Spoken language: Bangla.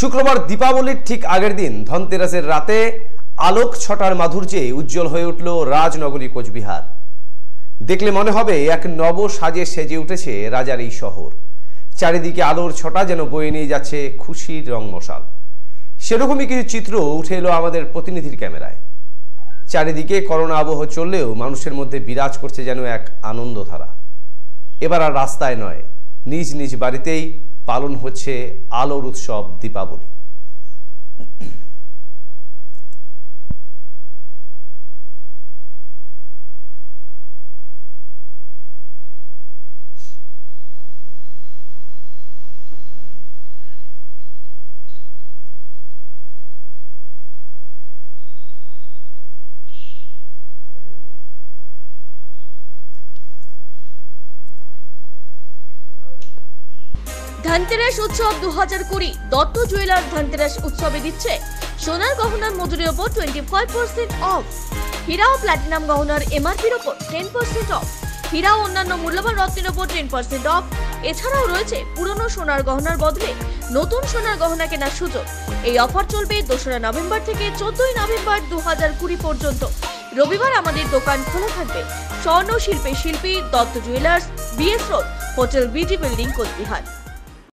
শুক্রবার দীপাবলির ঠিক আগের দিন ধনতেরাসের রাতে আলোক ছটার মাধুর্যে উজ্জ্বল হয়ে উঠল রাজনগরী কোচবিহার। দেখলে মনে হবে এক নব সাজে সেজে উঠেছে রাজার এই শহর। চারিদিকে আলোর ছটা যেন বয়ে নিয়ে যাচ্ছে খুশির রংমশাল। সেরকমই কিছু চিত্র উঠে এলো আমাদের প্রতিনিধির ক্যামেরায়। চারিদিকে করোনা আবহ চললেও মানুষের মধ্যে বিরাজ করছে যেন এক আনন্দধারা। এবার আর রাস্তায় নয়, নিজ নিজ বাড়িতেই পালন হচ্ছে আলোর উৎসব দীপাবলি। ধনতেরাস উৎসব দু হাজার কুড়ি। দত্ত জুয়েলার ধনতেরাস উৎসবে দিচ্ছে সোনার গহনার মজুরির ওপর টোয়েন্টি ফাইভ পার্সেন্ট অফ হীরা ও প্ল্যাটিনাম গহনার এমআরপির ওপর টেন পার্সেন্ট অফ হীরা ও অন্যান্য মূল্যবান রত্নের ওপর টেন পার্সেন্ট অফ এছাড়াও রয়েছে পুরনো সোনার গহনার বদলে নতুন সোনার গহনা কেনার সুযোগ। এই অফার চলবে দোসরা নভেম্বর থেকে চোদ্দই নভেম্বর দু হাজার কুড়ি পর্যন্ত। রবিবার আমাদের দোকান খোলা থাকবে। স্বর্ণ শিল্পে শিল্পী Dutta jewellers, BS road, hotel BG building, Coochbehar.